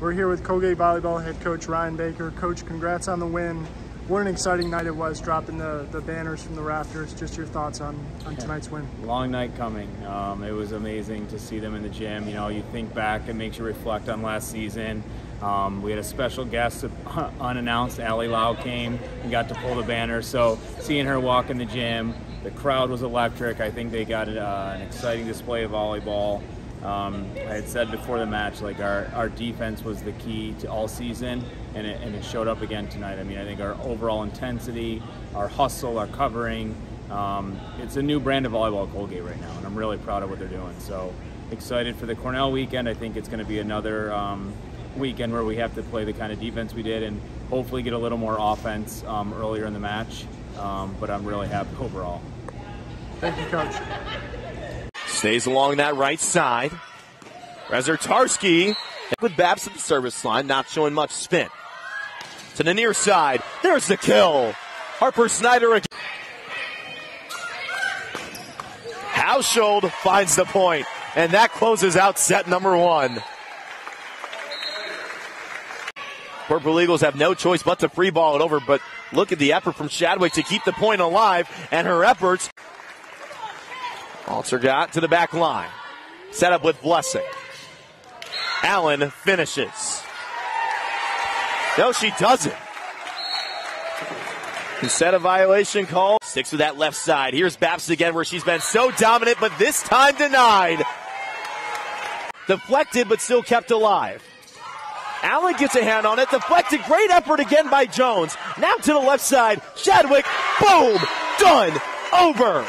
We're here with Colgate Volleyball head coach Ryan Baker. Coach, congrats on the win. What an exciting night it was dropping the, the banners from the rafters. Just your thoughts on, on tonight's win. Long night coming. Um, it was amazing to see them in the gym. You know, you think back, it makes you reflect on last season. Um, we had a special guest, unannounced. Ali Lau came and got to pull the banner. So seeing her walk in the gym, the crowd was electric. I think they got uh, an exciting display of volleyball. Um, I had said before the match, like our, our defense was the key to all season, and it, and it showed up again tonight. I mean, I think our overall intensity, our hustle, our covering, um, it's a new brand of volleyball at Colgate right now, and I'm really proud of what they're doing. So excited for the Cornell weekend. I think it's going to be another um, weekend where we have to play the kind of defense we did and hopefully get a little more offense um, earlier in the match. Um, but I'm really happy overall. Thank you, Coach. Stays along that right side. Rezertarski with Babs at the service line, not showing much spin. To the near side. There's the kill. Harper Snyder again. Haushold finds the point, and that closes out set number one. Purple Eagles have no choice but to free ball it over, but look at the effort from Shadwick to keep the point alive, and her efforts Alter got to the back line. Set up with Blessing. Allen finishes. No, she doesn't. Instead of violation call, sticks with that left side. Here's Babs again where she's been so dominant, but this time denied. Deflected, but still kept alive. Allen gets a hand on it. Deflected. Great effort again by Jones. Now to the left side. Shadwick. Boom. Done. Over.